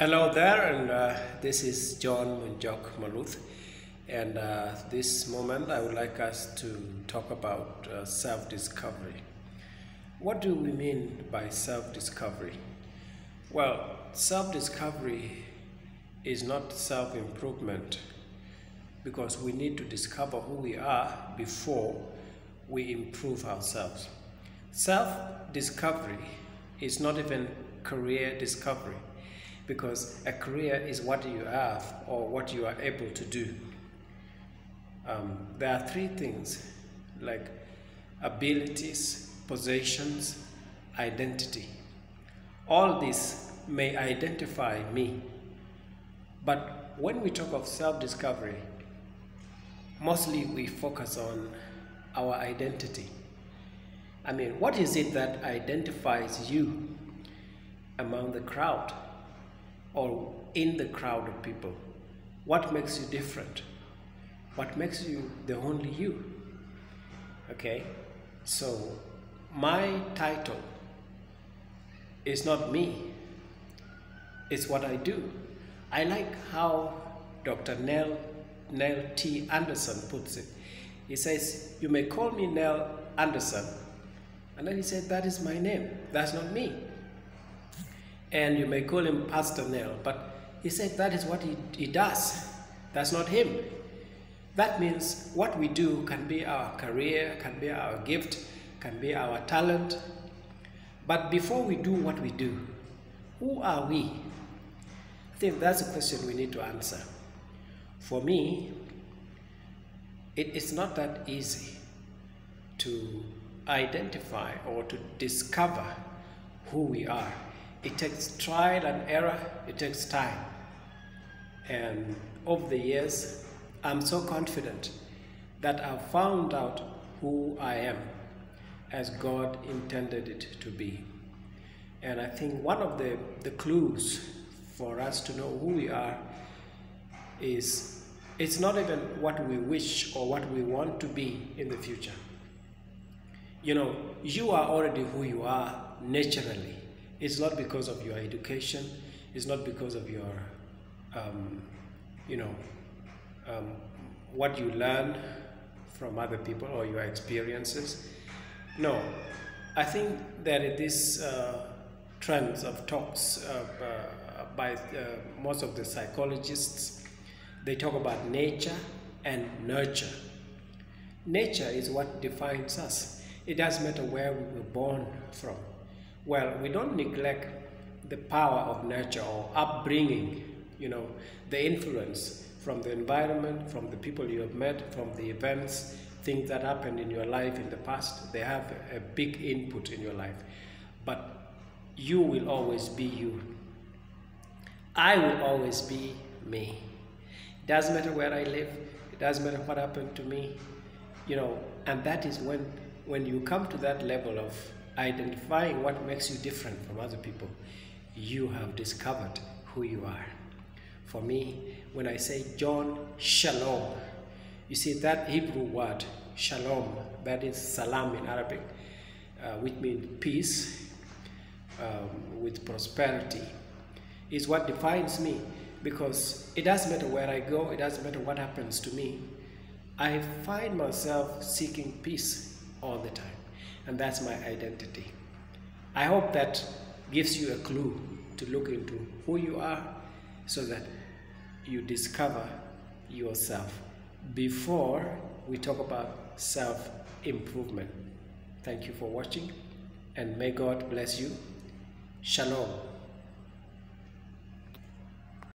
Hello there, and uh, this is John Monyjok Maluth. And uh, this moment, I would like us to talk about uh, self discovery. What do we mean by self discovery? Well, self discovery is not self improvement because we need to discover who we are before we improve ourselves. Self discovery is not even career discovery because a career is what you have or what you are able to do. Um, there are three things like abilities, possessions, identity. All these may identify me, but when we talk of self discovery, mostly we focus on our identity. I mean, what is it that identifies you among the crowd or in the crowd of people? What makes you different? What makes you the only you? Okay, so my title is not me, it's what I do. I like how Dr. Neil, Neil T. Anderson puts it. He says, You may call me Neil Anderson. And then he said, That is my name. That's not me. And you may call him Pastor Neil. But he said, That is what he, he does. That's not him. That means what we do can be our career, can be our gift, can be our talent. But before we do what we do, who are we? I think that's a question we need to answer. For me, it is not that easy to identify or to discover who we are. It takes trial and error, it takes time. And over the years, I'm so confident that I've found out who I am as God intended it to be. And I think one of the, the clues for us to know who we are is it's not even what we wish or what we want to be in the future. You know, you are already who you are naturally. It's not because of your education, it's not because of your, um, you know, um, what you learn from other people or your experiences. No, I think that these uh, trends of talks uh, uh, by uh, most of the psychologists. They talk about nature and nurture. Nature is what defines us. It doesn't matter where we were born from. Well, we don't neglect the power of nurture or upbringing, you know, the influence from the environment, from the people you have met, from the events, things that happened in your life in the past. They have a big input in your life. But you will always be you. I will always be me. It doesn't matter where I live, it doesn't matter what happened to me, you know, and that is when when you come to that level of identifying what makes you different from other people, you have discovered who you are. For me, when I say John Shalom, you see that Hebrew word, Shalom, that is salam in Arabic, uh, which means peace um, with prosperity, is what defines me because it doesn't matter where I go, it doesn't matter what happens to me. I find myself seeking peace all the time, and that's my identity. I hope that gives you a clue to look into who you are so that you discover yourself before we talk about self improvement. Thank you for watching, and may God bless you. Shalom.